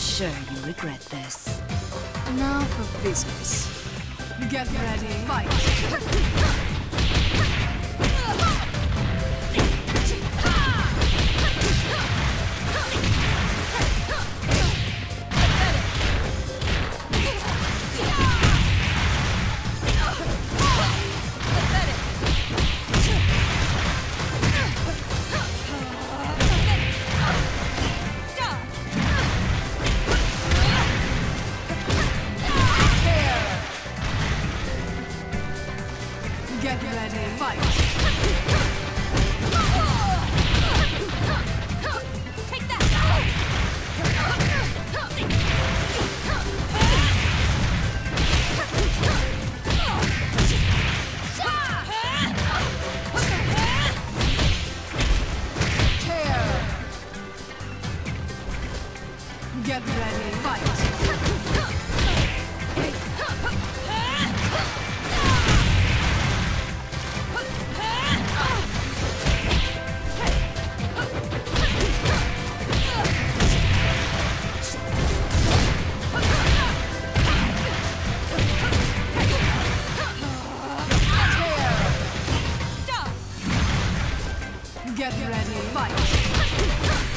sure you regret this. Now for business. Get ready. Fight. Get ready. Fight. Take that! Get ready. Fight. Get ready. Fight.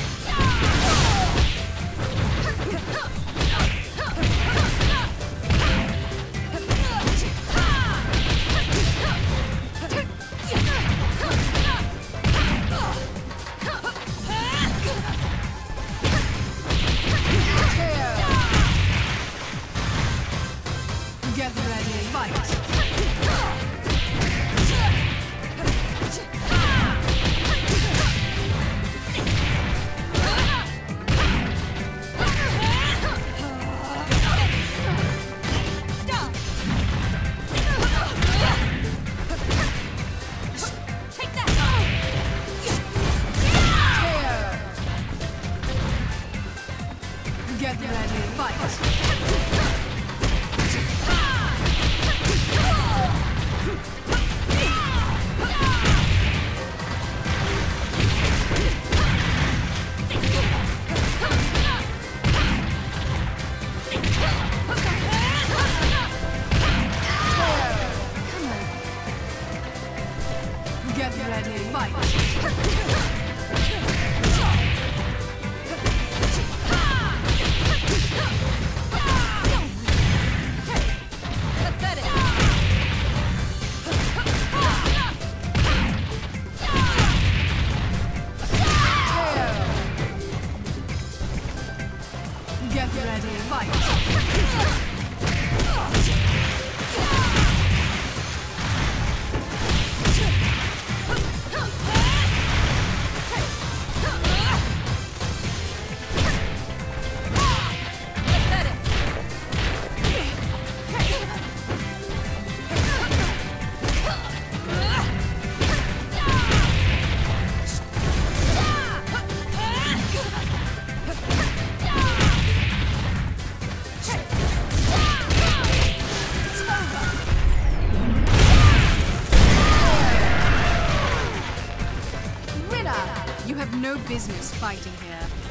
Fight. Ready. Fight. Have no business fighting here.